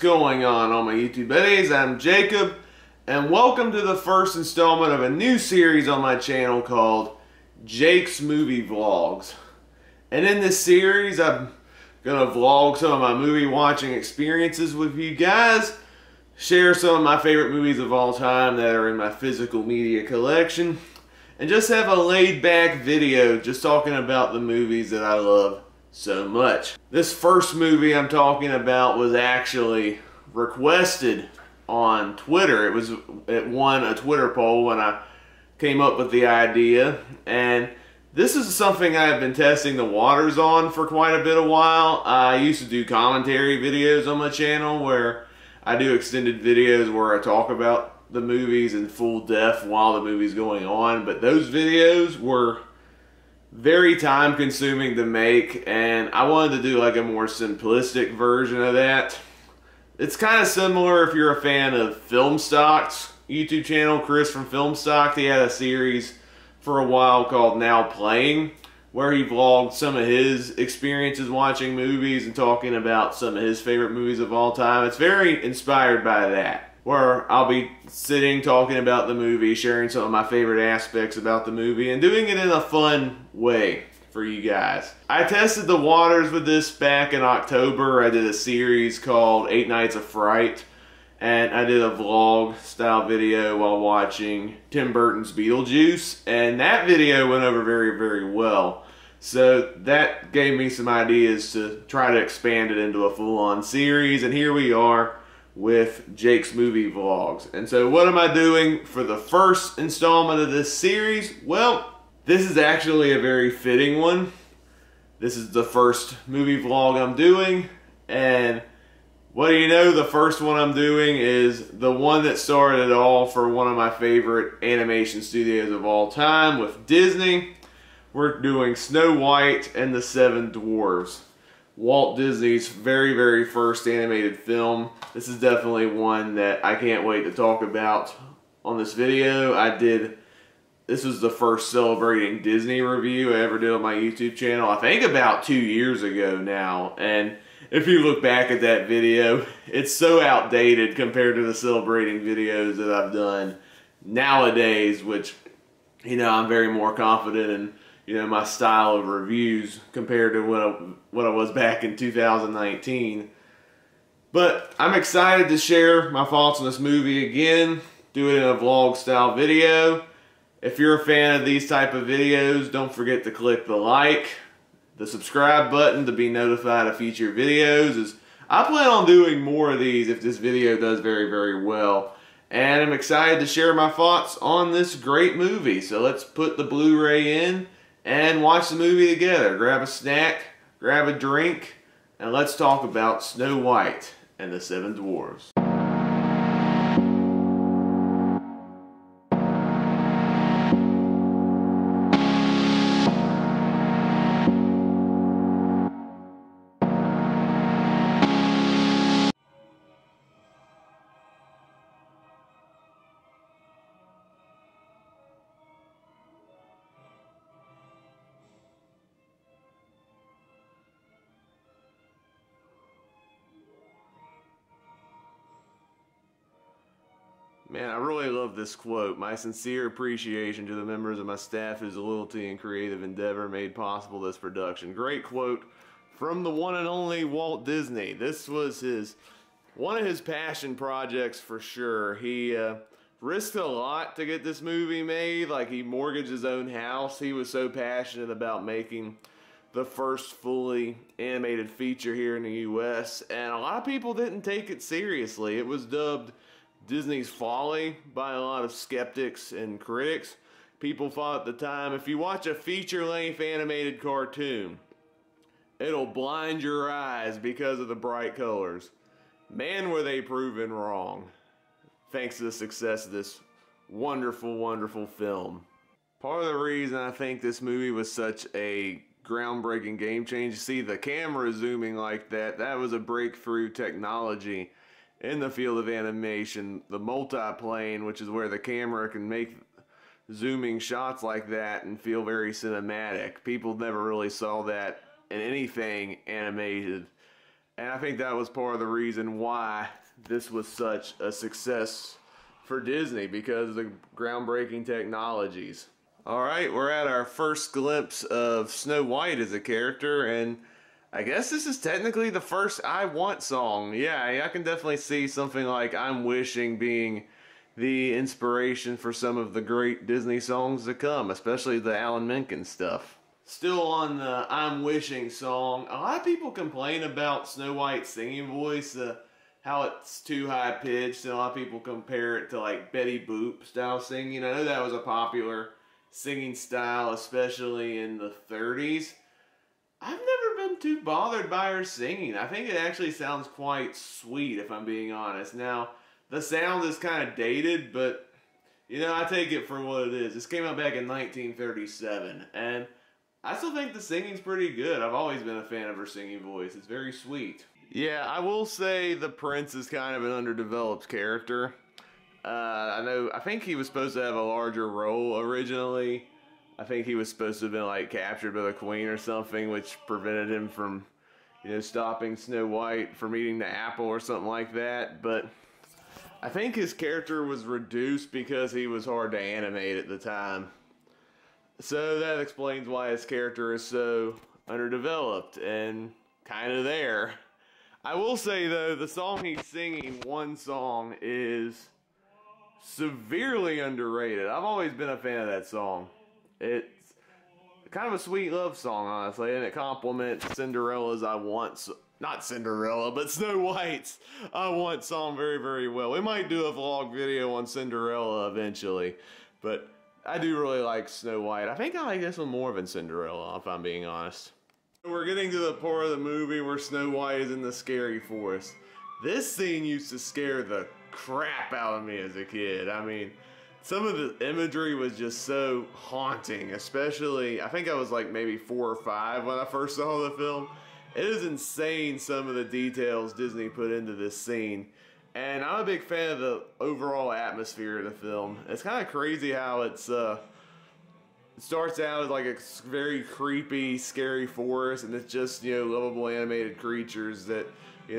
Going on all my YouTube buddies? I'm Jacob and welcome to the first installment of a new series on my channel called Jake's Movie Vlogs. And in this series I'm gonna vlog some of my movie watching experiences with you guys, share some of my favorite movies of all time that are in my physical media collection, and just have a laid back video just talking about the movies that I love so much. This first movie I'm talking about was actually requested on Twitter. It was it won a Twitter poll when I came up with the idea and this is something I've been testing the waters on for quite a bit of while. I used to do commentary videos on my channel where I do extended videos where I talk about the movies in full depth while the movie's going on, but those videos were very time consuming to make and I wanted to do like a more simplistic version of that. It's kind of similar if you're a fan of Filmstock's YouTube channel, Chris from Film Filmstock. He had a series for a while called Now Playing where he vlogged some of his experiences watching movies and talking about some of his favorite movies of all time. It's very inspired by that where I'll be sitting talking about the movie, sharing some of my favorite aspects about the movie, and doing it in a fun way for you guys. I tested the waters with this back in October. I did a series called Eight Nights of Fright, and I did a vlog style video while watching Tim Burton's Beetlejuice, and that video went over very, very well. So that gave me some ideas to try to expand it into a full-on series, and here we are with Jake's movie vlogs. And so what am I doing for the first installment of this series? Well, this is actually a very fitting one. This is the first movie vlog I'm doing and what do you know, the first one I'm doing is the one that started it all for one of my favorite animation studios of all time with Disney. We're doing Snow White and the Seven Dwarfs. Walt Disney's very, very first animated film. This is definitely one that I can't wait to talk about on this video. I did, this was the first celebrating Disney review I ever did on my YouTube channel. I think about two years ago now. And if you look back at that video, it's so outdated compared to the celebrating videos that I've done nowadays, which, you know, I'm very more confident in you know, my style of reviews compared to what I, what I was back in 2019. But I'm excited to share my thoughts on this movie again, do it in a vlog style video. If you're a fan of these type of videos, don't forget to click the like, the subscribe button to be notified of future videos. As I plan on doing more of these if this video does very, very well. And I'm excited to share my thoughts on this great movie. So let's put the Blu-ray in and watch the movie together. Grab a snack, grab a drink, and let's talk about Snow White and the Seven Dwarfs. This quote. My sincere appreciation to the members of my staff whose loyalty and creative endeavor made possible this production. Great quote from the one and only Walt Disney. This was his one of his passion projects for sure. He uh, risked a lot to get this movie made. Like he mortgaged his own house. He was so passionate about making the first fully animated feature here in the U.S. And a lot of people didn't take it seriously. It was dubbed Disney's folly by a lot of skeptics and critics. People thought at the time if you watch a feature length animated cartoon, it'll blind your eyes because of the bright colors. Man, were they proven wrong, thanks to the success of this wonderful, wonderful film. Part of the reason I think this movie was such a groundbreaking game change, see the camera zooming like that, that was a breakthrough technology in the field of animation, the multiplane, which is where the camera can make zooming shots like that and feel very cinematic. People never really saw that in anything animated. And I think that was part of the reason why this was such a success for Disney because of the groundbreaking technologies. All right, we're at our first glimpse of Snow White as a character, and I guess this is technically the first I Want song. Yeah, I can definitely see something like I'm Wishing being the inspiration for some of the great Disney songs to come, especially the Alan Menken stuff. Still on the I'm Wishing song, a lot of people complain about Snow White's singing voice, uh, how it's too high pitched, and a lot of people compare it to like Betty Boop style singing. I know that was a popular singing style, especially in the 30s. I've never too bothered by her singing. I think it actually sounds quite sweet, if I'm being honest. Now, the sound is kind of dated, but you know, I take it for what it is. This came out back in 1937, and I still think the singing's pretty good. I've always been a fan of her singing voice. It's very sweet. Yeah, I will say the prince is kind of an underdeveloped character. Uh, I know, I think he was supposed to have a larger role originally. I think he was supposed to have been like captured by the queen or something, which prevented him from, you know, stopping Snow White from eating the apple or something like that. But I think his character was reduced because he was hard to animate at the time. So that explains why his character is so underdeveloped and kind of there. I will say though, the song he's singing, one song, is severely underrated. I've always been a fan of that song. It's kind of a sweet love song, honestly, and it complements Cinderella's I Want not Cinderella, but Snow White's I Want song very, very well. We might do a vlog video on Cinderella eventually, but I do really like Snow White. I think I like this one more than Cinderella, if I'm being honest. We're getting to the part of the movie where Snow White is in the scary forest. This scene used to scare the crap out of me as a kid. I mean, some of the imagery was just so haunting, especially, I think I was like maybe four or five when I first saw the film. It is insane some of the details Disney put into this scene. And I'm a big fan of the overall atmosphere of the film. It's kind of crazy how it's, uh, it starts out as like a very creepy, scary forest, and it's just, you know, lovable animated creatures that, you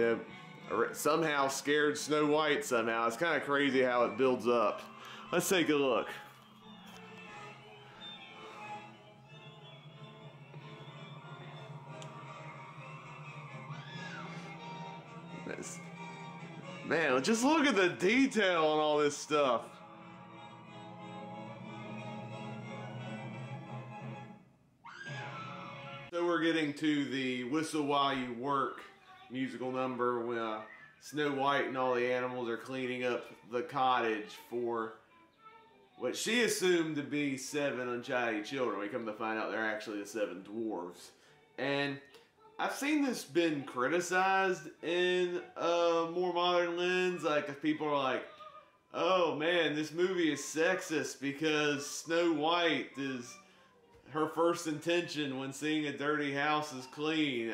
know, somehow scared Snow White somehow. It's kind of crazy how it builds up. Let's take a look. Man, just look at the detail on all this stuff. So we're getting to the Whistle While You Work musical number when uh, Snow White and all the animals are cleaning up the cottage for what she assumed to be seven untidy children. We come to find out they're actually the seven dwarves. And I've seen this been criticized in a more modern lens. Like, if people are like, oh man, this movie is sexist because Snow White is her first intention when seeing a dirty house is clean.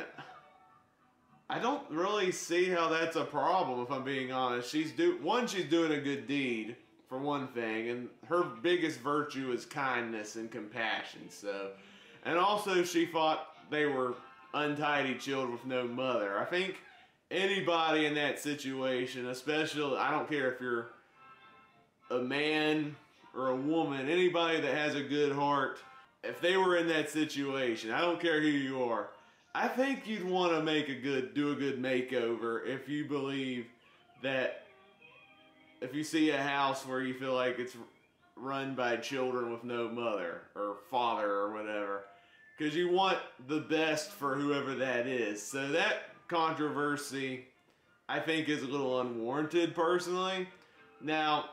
I don't really see how that's a problem if I'm being honest. She's do one, she's doing a good deed for one thing, and her biggest virtue is kindness and compassion. So, and also she thought they were untidy children with no mother. I think anybody in that situation, especially, I don't care if you're a man or a woman, anybody that has a good heart, if they were in that situation, I don't care who you are, I think you'd want to make a good, do a good makeover if you believe that if you see a house where you feel like it's run by children with no mother or father or whatever, because you want the best for whoever that is. So that controversy, I think, is a little unwarranted personally. Now,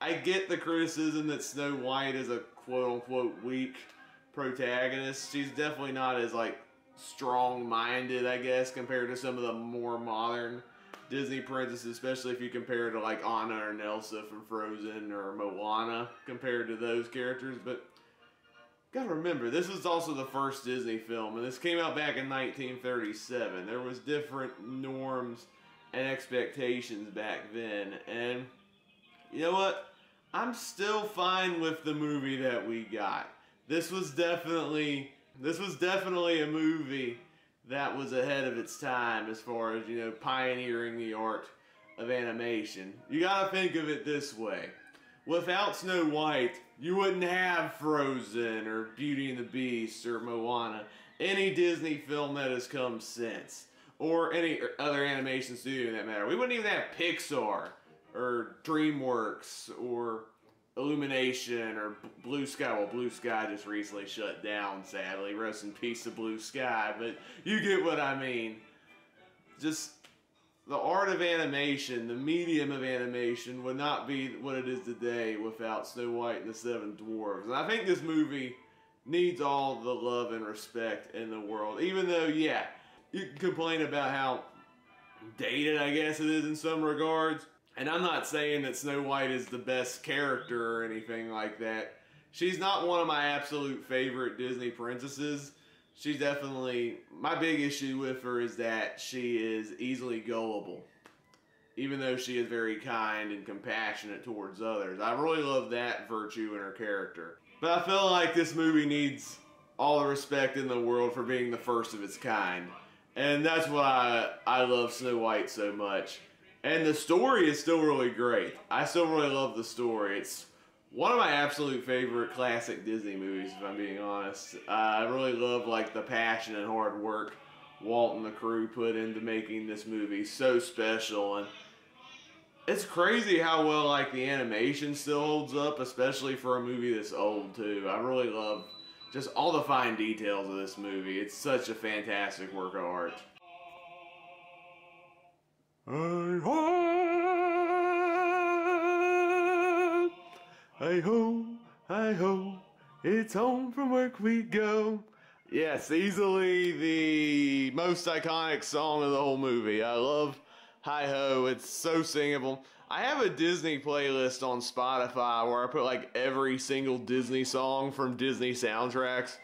I get the criticism that Snow White is a quote-unquote weak protagonist. She's definitely not as, like, strong-minded, I guess, compared to some of the more modern Disney princesses, especially if you compare to, like, Anna or Elsa from Frozen or Moana compared to those characters. But gotta remember, this is also the first Disney film, and this came out back in 1937. There was different norms and expectations back then, and you know what? I'm still fine with the movie that we got. This was definitely, this was definitely a movie that was ahead of its time as far as, you know, pioneering the art of animation. You gotta think of it this way. Without Snow White, you wouldn't have Frozen or Beauty and the Beast or Moana, any Disney film that has come since, or any other animation studio in that matter. We wouldn't even have Pixar or DreamWorks or Illumination or Blue Sky. Well, Blue Sky just recently shut down, sadly. Rest in peace to Blue Sky, but you get what I mean. Just the art of animation, the medium of animation, would not be what it is today without Snow White and the Seven Dwarfs. And I think this movie needs all the love and respect in the world. Even though, yeah, you can complain about how dated, I guess it is in some regards. And I'm not saying that Snow White is the best character or anything like that. She's not one of my absolute favorite Disney princesses. She's definitely, my big issue with her is that she is easily gullible. Even though she is very kind and compassionate towards others. I really love that virtue in her character. But I feel like this movie needs all the respect in the world for being the first of its kind. And that's why I, love Snow White so much. And the story is still really great. I still really love the story. It's one of my absolute favorite classic Disney movies, if I'm being honest. Uh, I really love like the passion and hard work Walt and the crew put into making this movie so special. And it's crazy how well like the animation still holds up, especially for a movie this old too. I really love just all the fine details of this movie. It's such a fantastic work of art. Hey ho, hey ho, hey ho, it's home from work we go. Yes, easily the most iconic song of the whole movie. I love Hi Ho, it's so singable. I have a Disney playlist on Spotify where I put like every single Disney song from Disney soundtracks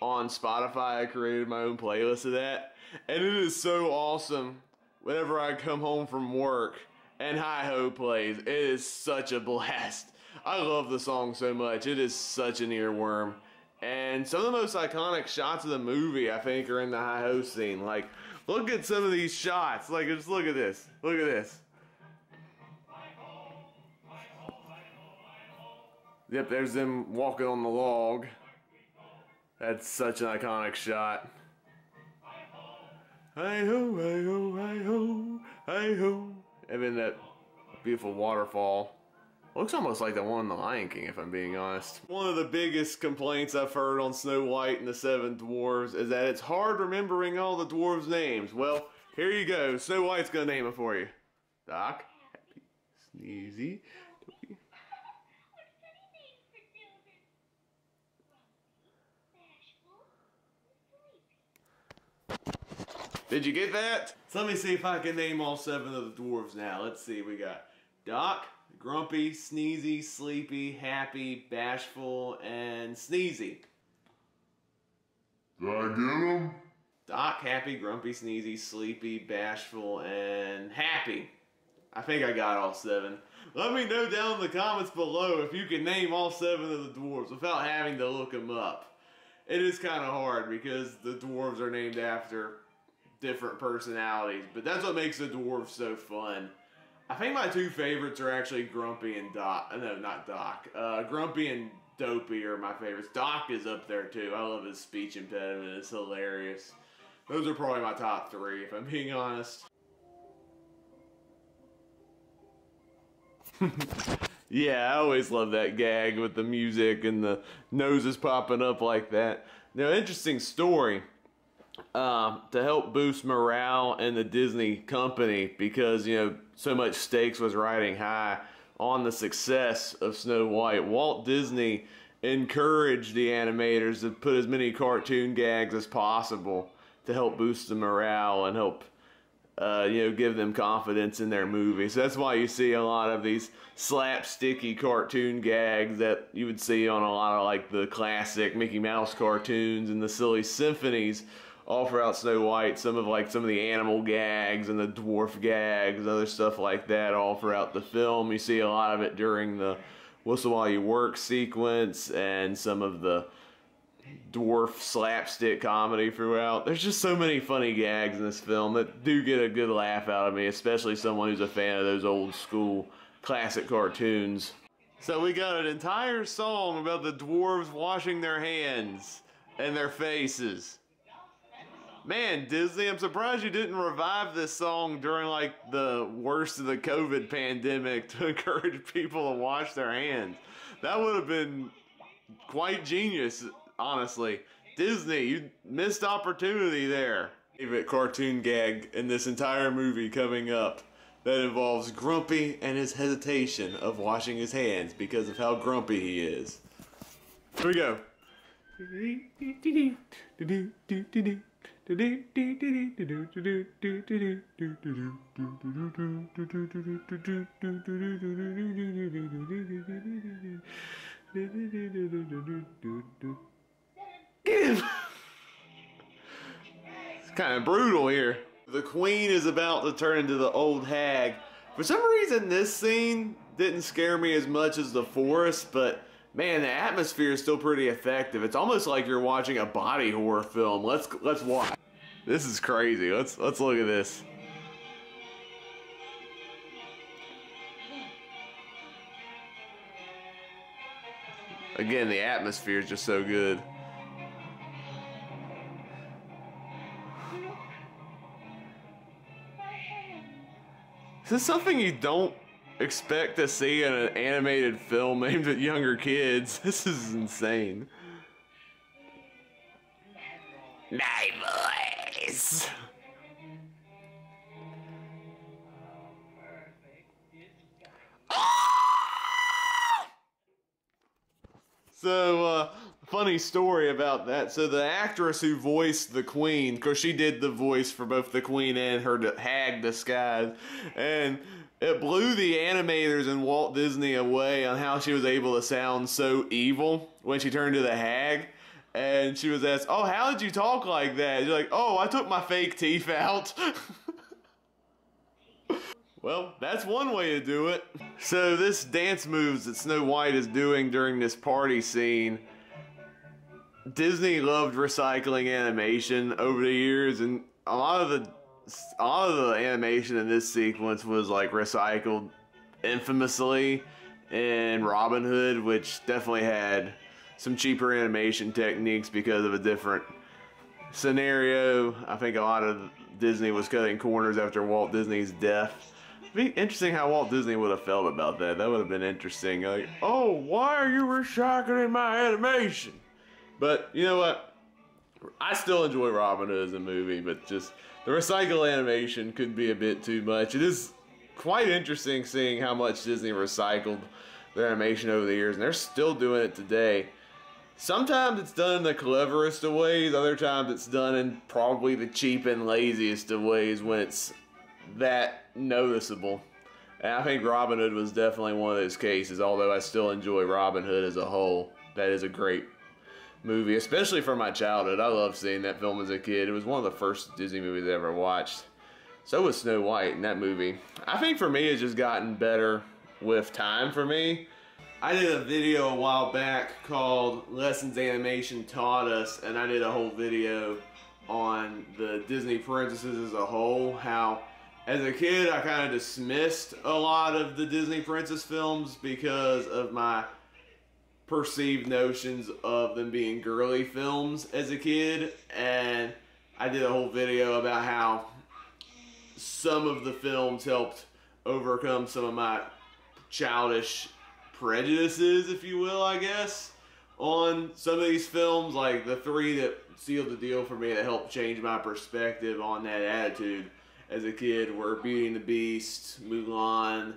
on Spotify. I created my own playlist of that. And it is so awesome whenever I come home from work and Hi Ho plays. It is such a blast. I love the song so much. It is such an earworm. And some of the most iconic shots of the movie, I think, are in the Hi Ho scene. Like, look at some of these shots. Like, just look at this. Look at this. Yep, there's them walking on the log. That's such an iconic shot. Hi ho, hi ho, hi ho, hi ho. And then that beautiful waterfall. Looks almost like the one in The Lion King, if I'm being honest. One of the biggest complaints I've heard on Snow White and the Seven Dwarves is that it's hard remembering all the dwarves' names. Well, here you go. Snow White's gonna name it for you. Doc, Happy, Sneezy, Dopey. Did you get that? So let me see if I can name all seven of the dwarves now. Let's see, we got Doc, Grumpy, Sneezy, Sleepy, Happy, Bashful, and Sneezy. Did I get them? Doc, Happy, Grumpy, Sneezy, Sleepy, Bashful, and Happy. I think I got all seven. Let me know down in the comments below if you can name all seven of the dwarves without having to look them up. It is kind of hard because the dwarves are named after different personalities, but that's what makes the dwarves so fun. I think my two favorites are actually Grumpy and Doc. Uh, no, not Doc. Uh, Grumpy and Dopey are my favorites. Doc is up there too. I love his speech impediment. It's hilarious. Those are probably my top three, if I'm being honest. yeah, I always love that gag with the music and the noses popping up like that. Now, interesting story uh, to help boost morale in the Disney company because, you know, so much stakes was riding high on the success of Snow White. Walt Disney encouraged the animators to put as many cartoon gags as possible to help boost the morale and help uh, you know, give them confidence in their movies. That's why you see a lot of these slapsticky cartoon gags that you would see on a lot of like the classic Mickey Mouse cartoons and the silly symphonies all throughout Snow White. Some of like some of the animal gags and the dwarf gags, other stuff like that, all throughout the film. You see a lot of it during the whistle while you work sequence and some of the dwarf slapstick comedy throughout. There's just so many funny gags in this film that do get a good laugh out of me, especially someone who's a fan of those old school classic cartoons. So we got an entire song about the dwarves washing their hands and their faces. Man, Disney, I'm surprised you didn't revive this song during like the worst of the COVID pandemic to encourage people to wash their hands. That would have been quite genius, honestly. Disney, you missed opportunity there. Favorite cartoon gag in this entire movie coming up that involves Grumpy and his hesitation of washing his hands because of how grumpy he is. Here we go. it's kind of brutal here. The queen is about to turn into the old hag. For some reason, this scene didn't scare me as much as the forest, but man, the atmosphere is still pretty effective. It's almost like you're watching a body horror film. Let's let's watch. This is crazy. Let's let's look at this. Again, the atmosphere is just so good. Is this something you don't expect to see in an animated film aimed at younger kids? This is insane. My voice. So, uh, funny story about that. So, the actress who voiced the Queen, because she did the voice for both the Queen and her hag disguise, and it blew the animators and Walt Disney away on how she was able to sound so evil when she turned to the hag. And she was asked, Oh, how did you talk like that? You're like, Oh, I took my fake teeth out. Well, that's one way to do it. So this dance moves that Snow White is doing during this party scene, Disney loved recycling animation over the years, and a lot of the a lot of the animation in this sequence was like recycled infamously in Robin Hood, which definitely had some cheaper animation techniques because of a different scenario. I think a lot of Disney was cutting corners after Walt Disney's death be interesting how Walt Disney would have felt about that. That would have been interesting. Like, oh, why are you recycling my animation? But you know what? I still enjoy Robin Hood as a movie, but just the recycle animation could be a bit too much. It is quite interesting seeing how much Disney recycled their animation over the years, and they're still doing it today. Sometimes it's done in the cleverest of ways, other times it's done in probably the cheap and laziest of ways when it's that noticeable. And I think Robin Hood was definitely one of those cases, although I still enjoy Robin Hood as a whole. That is a great movie, especially for my childhood. I loved seeing that film as a kid. It was one of the first Disney movies I ever watched. So was Snow White in that movie. I think for me, it's just gotten better with time for me. I did a video a while back called Lessons Animation Taught Us, and I did a whole video on the Disney princesses as a whole, how as a kid, I kind of dismissed a lot of the Disney princess films because of my perceived notions of them being girly films as a kid. And I did a whole video about how some of the films helped overcome some of my childish prejudices, if you will, I guess, on some of these films. Like the three that sealed the deal for me that helped change my perspective on that attitude as a kid were Beauty and the Beast, Mulan,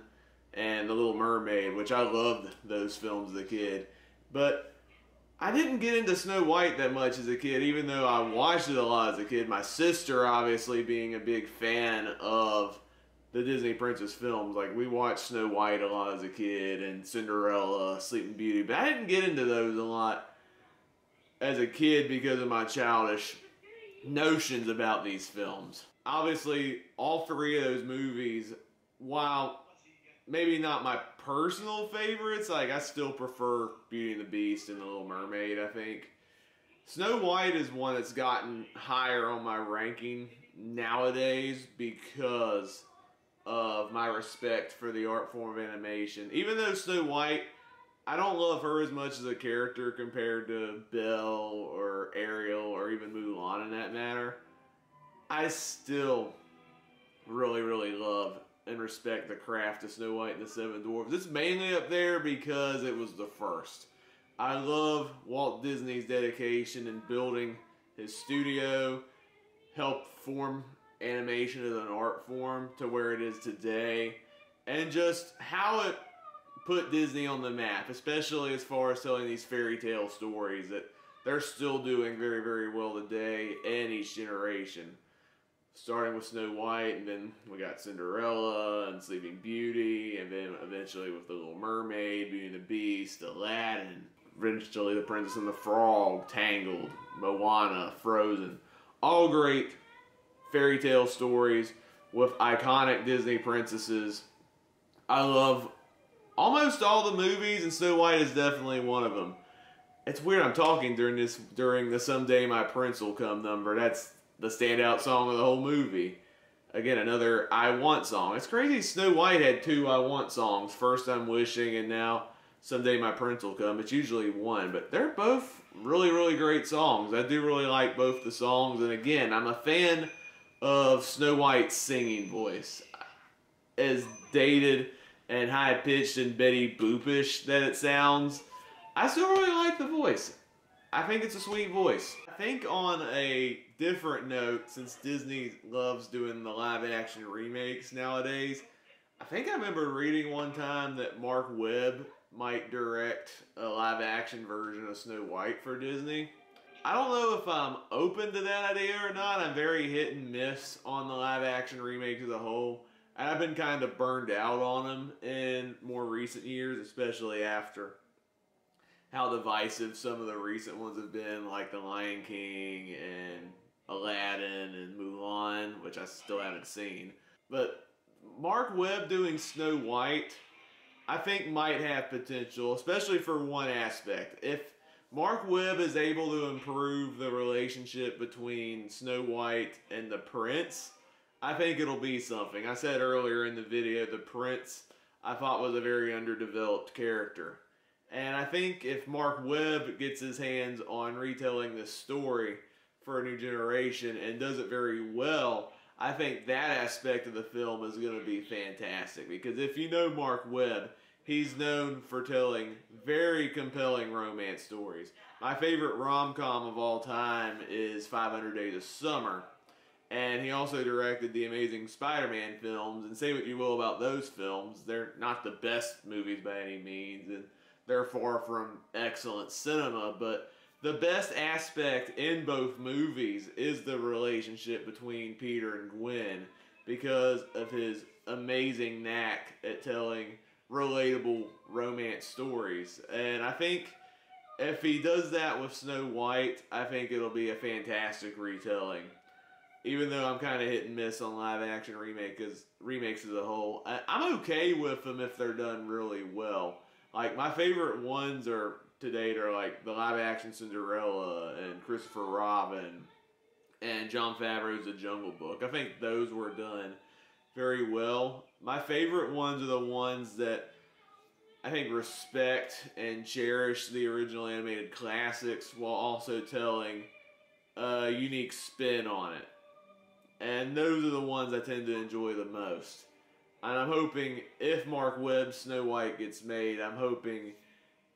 and The Little Mermaid, which I loved those films as a kid. But I didn't get into Snow White that much as a kid, even though I watched it a lot as a kid. My sister, obviously, being a big fan of the Disney Princess films. Like, we watched Snow White a lot as a kid, and Cinderella, Sleeping Beauty. But I didn't get into those a lot as a kid because of my childish notions about these films obviously all three of those movies, while maybe not my personal favorites, like I still prefer Beauty and the Beast and The Little Mermaid, I think. Snow White is one that's gotten higher on my ranking nowadays because of my respect for the art form of animation. Even though Snow White, I don't love her as much as a character compared to Belle or Ariel or even Mulan in that matter. I still really, really love and respect the craft of Snow White and the Seven Dwarfs. It's mainly up there because it was the first. I love Walt Disney's dedication in building his studio, helped form animation as an art form to where it is today, and just how it put Disney on the map, especially as far as telling these fairy tale stories that they're still doing very, very well today and each generation starting with Snow White, and then we got Cinderella and Sleeping Beauty, and then eventually with The Little Mermaid, Beauty and the Beast, Aladdin, eventually The Princess and the Frog, Tangled, Moana, Frozen. All great fairy tale stories with iconic Disney princesses. I love almost all the movies, and Snow White is definitely one of them. It's weird I'm talking during this during the Someday My Prince Will Come number. That's the standout song of the whole movie. Again, another I Want song. It's crazy Snow White had two I Want songs. First I'm Wishing and now Someday My Prince Will Come. It's usually one, but they're both really, really great songs. I do really like both the songs. And again, I'm a fan of Snow White's singing voice. As dated and high-pitched and Betty Boopish that it sounds, I still really like the voice. I think it's a sweet voice. I think on a different note, since Disney loves doing the live action remakes nowadays, I think I remember reading one time that Marc Webb might direct a live action version of Snow White for Disney. I don't know if I'm open to that idea or not. I'm very hit and miss on the live action remakes as a whole. I've been kind of burned out on them in more recent years, especially after how divisive some of the recent ones have been, like The Lion King and Aladdin and Mulan, which I still haven't seen. But Marc Webb doing Snow White, I think might have potential, especially for one aspect. If Marc Webb is able to improve the relationship between Snow White and the prince, I think it'll be something. I said earlier in the video, the prince I thought was a very underdeveloped character. And I think if Marc Webb gets his hands on retelling this story for a new generation and does it very well, I think that aspect of the film is going to be fantastic. Because if you know Marc Webb, he's known for telling very compelling romance stories. My favorite rom-com of all time is 500 Days of Summer. And he also directed the amazing Spider-Man films. And say what you will about those films, they're not the best movies by any means. And they're far from excellent cinema, but the best aspect in both movies is the relationship between Peter and Gwen because of his amazing knack at telling relatable romance stories. And I think if he does that with Snow White, I think it'll be a fantastic retelling. Even though I'm kind of hit and miss on live action remake, cause remakes as a whole, I, I'm okay with them if they're done really well. Like my favorite ones are to date are like the live action Cinderella and Christopher Robin and Jon Favreau's The Jungle Book. I think those were done very well. My favorite ones are the ones that I think respect and cherish the original animated classics while also telling a unique spin on it. And those are the ones I tend to enjoy the most. And I'm hoping if Marc Webb's Snow White gets made, I'm hoping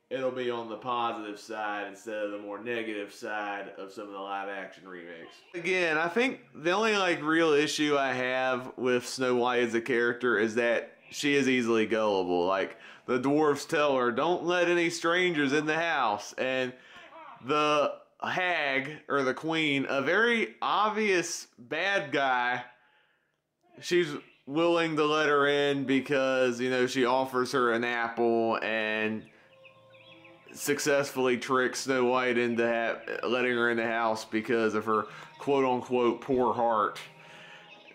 it'll be on the positive side instead of the more negative side of some of the live action remakes. Again, I think the only like real issue I have with Snow White as a character is that she is easily gullible. Like the dwarfs tell her, don't let any strangers in the house. And the hag or the queen, a very obvious bad guy, she's willing to let her in because, you know, she offers her an apple and successfully tricks Snow White into letting her in the house because of her quote-unquote poor heart.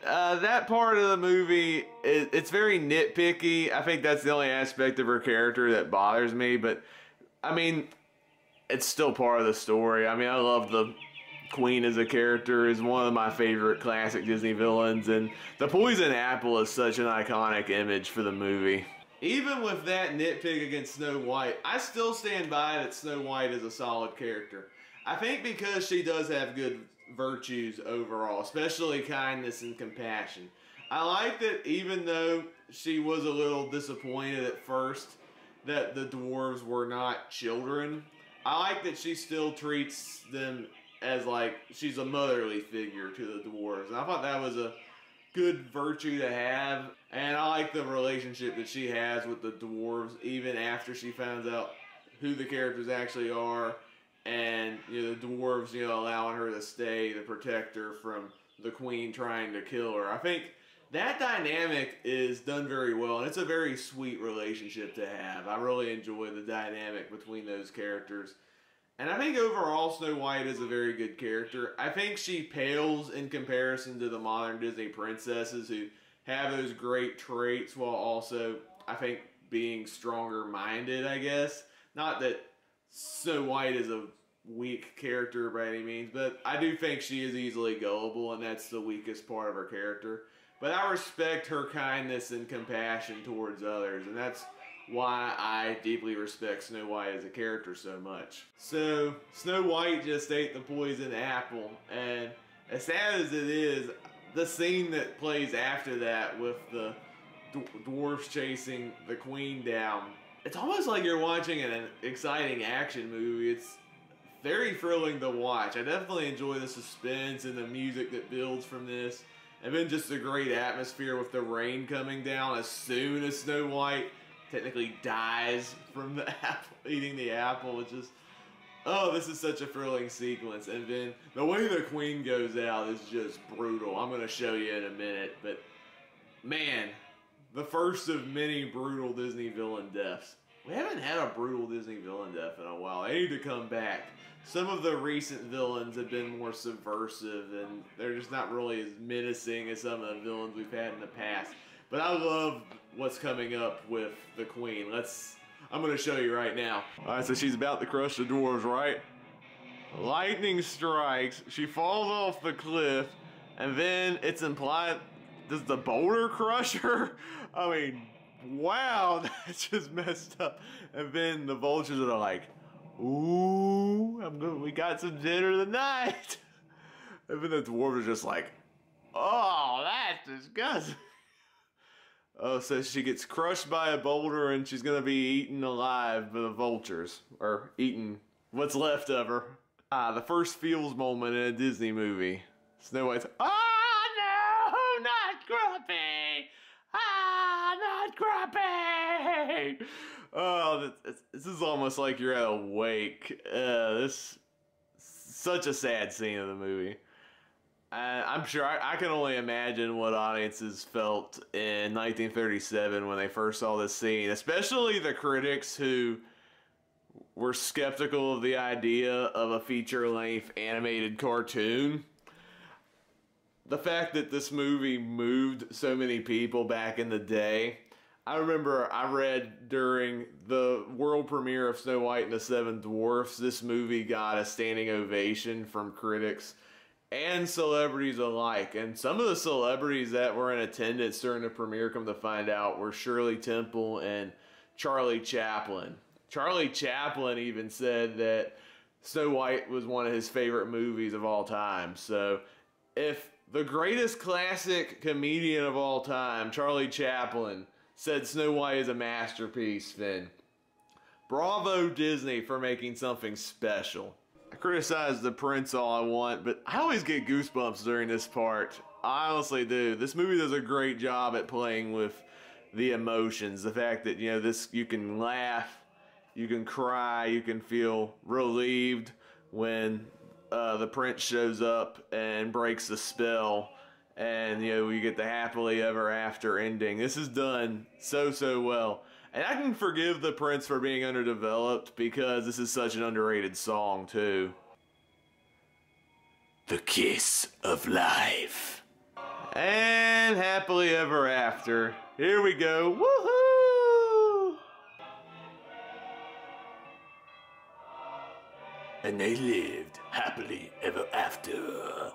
Uh, that part of the movie, it, it's very nitpicky. I think that's the only aspect of her character that bothers me. But, I mean, it's still part of the story. I mean, I love the Queen as a character is one of my favorite classic Disney villains, and the poison apple is such an iconic image for the movie. Even with that nitpick against Snow White, I still stand by that Snow White is a solid character. I think because she does have good virtues overall, especially kindness and compassion. I like that even though she was a little disappointed at first that the dwarves were not children, I like that she still treats them as like she's a motherly figure to the dwarves. And I thought that was a good virtue to have. And I like the relationship that she has with the dwarves, even after she finds out who the characters actually are. And, you know, the dwarves, you know, allowing her to stay to protect her from the queen trying to kill her. I think that dynamic is done very well, and it's a very sweet relationship to have. I really enjoy the dynamic between those characters. And I think overall Snow White is a very good character. I think she pales in comparison to the modern Disney princesses who have those great traits while also, I think, being stronger minded, I guess. Not that Snow White is a weak character by any means, but I do think she is easily gullible, and that's the weakest part of her character. But I respect her kindness and compassion towards others, and that's why I deeply respect Snow White as a character so much. So, Snow White just ate the poison apple, and as sad as it is, the scene that plays after that with the dwarfs chasing the queen down, it's almost like you're watching an exciting action movie. It's very thrilling to watch. I definitely enjoy the suspense and the music that builds from this. And then just a great atmosphere with the rain coming down as soon as Snow White technically dies from the apple, eating the apple. which is, oh, this is such a thrilling sequence. And then the way the queen goes out is just brutal. I'm going to show you in a minute. But man, the first of many brutal Disney villain deaths. We haven't had a brutal Disney villain death in a while. They need to come back. Some of the recent villains have been more subversive and they're just not really as menacing as some of the villains we've had in the past. But I love what's coming up with the queen. Let's, I'm to show you right now. All right, so she's about to crush the dwarves, right? Lightning strikes. She falls off the cliff. And then it's implied, does the boulder crush her? I mean, wow, that's just messed up. And then the vultures are like, ooh, I'm good. we got some dinner tonight. And then the dwarf is just like, oh, that's disgusting. Oh, so she gets crushed by a boulder and she's gonna be eaten alive by the vultures. Or eaten what's left of her. Ah, the first feels moment in a Disney movie. Snow White's, oh no, not Grumpy! Ah, not Grumpy! Oh, this, is almost like you're at a wake. Uh, this, such a sad scene of the movie. Uh, I'm sure I, I, can only imagine what audiences felt in 1937 when they first saw this scene, especially the critics who were skeptical of the idea of a feature length animated cartoon. The fact that this movie moved so many people back in the day. I remember I read during the world premiere of Snow White and the Seven Dwarfs, this movie got a standing ovation from critics and celebrities alike. And some of the celebrities that were in attendance during the premiere, come to find out, were Shirley Temple and Charlie Chaplin. Charlie Chaplin even said that Snow White was one of his favorite movies of all time. So if the greatest classic comedian of all time, Charlie Chaplin, said Snow White is a masterpiece, then bravo Disney for making something special. I criticize the prince all I want, but I always get goosebumps during this part. I honestly do. This movie does a great job at playing with the emotions. The fact that, you know, this you can laugh, you can cry, you can feel relieved when uh, the prince shows up and breaks the spell and you know you get the happily ever after ending. This is done so so well. And I can forgive the Prince for being underdeveloped because this is such an underrated song, too. The Kiss of Life. And Happily Ever After. Here we go. Woohoo! and they lived happily ever after.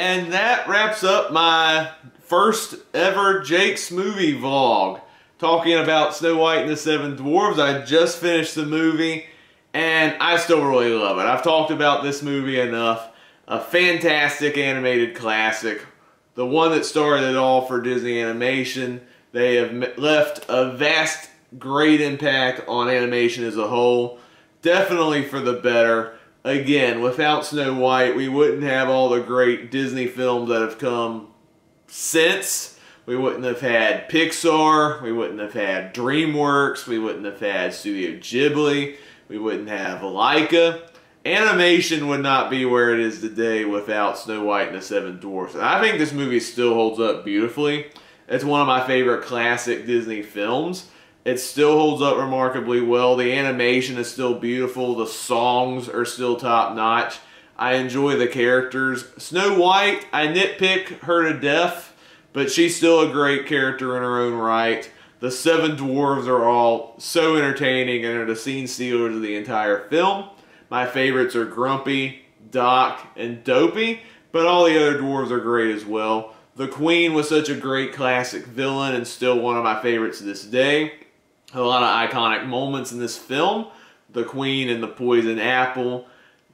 And that wraps up my first ever Jake's movie vlog. Talking about Snow White and the Seven Dwarves. I just finished the movie and I still really love it. I've talked about this movie enough. A fantastic animated classic. The one that started it all for Disney Animation. They have left a vast, great impact on animation as a whole. Definitely for the better again, without Snow White, we wouldn't have all the great Disney films that have come since. We wouldn't have had Pixar. We wouldn't have had DreamWorks. We wouldn't have had Studio Ghibli. We wouldn't have Laika. Animation would not be where it is today without Snow White and the Seven Dwarfs. And I think this movie still holds up beautifully. It's one of my favorite classic Disney films. It still holds up remarkably well. The animation is still beautiful. The songs are still top notch. I enjoy the characters. Snow White, I nitpick her to death, but she's still a great character in her own right. The seven dwarves are all so entertaining and are the scene stealers of the entire film. My favorites are Grumpy, Doc, and Dopey, but all the other dwarves are great as well. The Queen was such a great classic villain and still one of my favorites to this day a lot of iconic moments in this film. The Queen and the Poison Apple.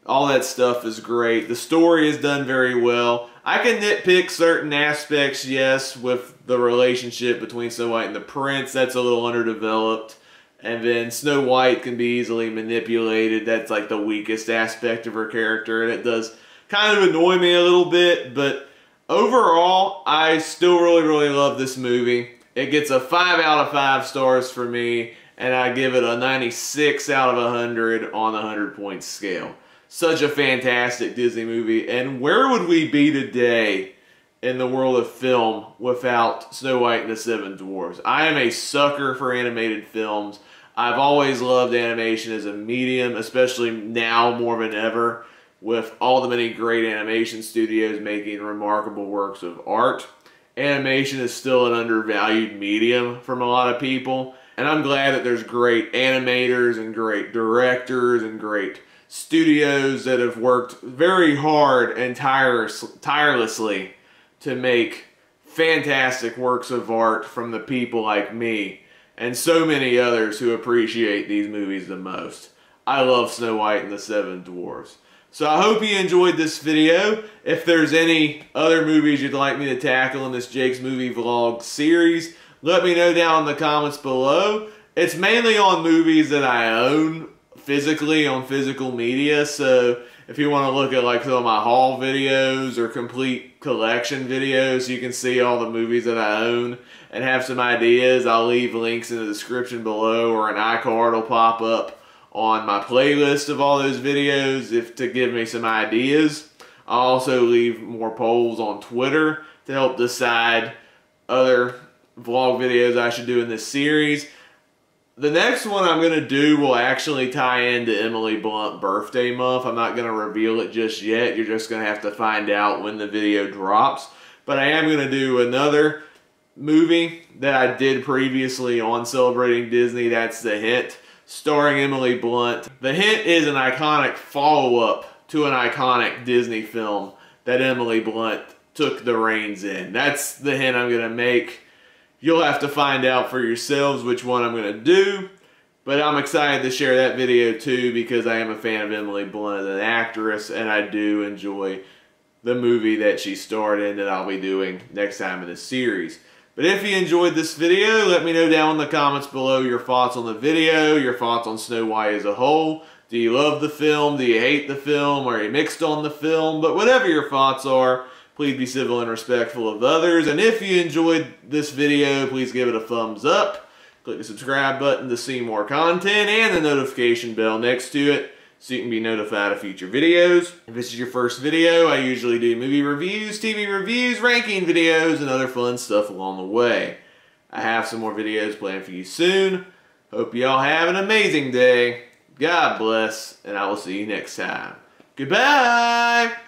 All that stuff is great. The story is done very well. I can nitpick certain aspects, yes, with the relationship between Snow White and the Prince. That's a little underdeveloped. And then Snow White can be easily manipulated. That's like the weakest aspect of her character. And it does kind of annoy me a little bit. But overall, I still really, really love this movie. It gets a 5 out of 5 stars for me, and I give it a 96 out of 100 on the 100 point scale. Such a fantastic Disney movie, and where would we be today in the world of film without Snow White and the Seven Dwarfs? I am a sucker for animated films. I've always loved animation as a medium, especially now more than ever with all the many great animation studios making remarkable works of art animation is still an undervalued medium from a lot of people. And I'm glad that there's great animators and great directors and great studios that have worked very hard and tireless, tirelessly to make fantastic works of art from the people like me and so many others who appreciate these movies the most. I love Snow White and the Seven Dwarfs. So I hope you enjoyed this video. If there's any other movies you'd like me to tackle in this Jake's Movie Vlog series, let me know down in the comments below. It's mainly on movies that I own physically on physical media, so if you want to look at like some of my haul videos or complete collection videos, you can see all the movies that I own and have some ideas. I'll leave links in the description below or an iCard will pop up on my playlist of all those videos if to give me some ideas. I'll also leave more polls on Twitter to help decide other vlog videos I should do in this series. The next one I'm going to do will actually tie into Emily Blunt birthday month. I'm not going to reveal it just yet. You're just going to have to find out when the video drops. But I am going to do another movie that I did previously on Celebrating Disney. That's The Hint starring Emily Blunt. The Hint is an iconic follow-up to an iconic Disney film that Emily Blunt took the reins in. That's the hint I'm going to make. You'll have to find out for yourselves which one I'm going to do. But I'm excited to share that video too because I am a fan of Emily Blunt as an actress and I do enjoy the movie that she starred in that I'll be doing next time in this series. But if you enjoyed this video, let me know down in the comments below your thoughts on the video, your thoughts on Snow White as a whole. Do you love the film? Do you hate the film? Are you mixed on the film? But whatever your thoughts are, please be civil and respectful of others. And if you enjoyed this video, please give it a thumbs up. Click the subscribe button to see more content and the notification bell next to it so you can be notified of future videos. If this is your first video, I usually do movie reviews, TV reviews, ranking videos, and other fun stuff along the way. I have some more videos planned for you soon. Hope y'all have an amazing day. God bless, and I will see you next time. Goodbye!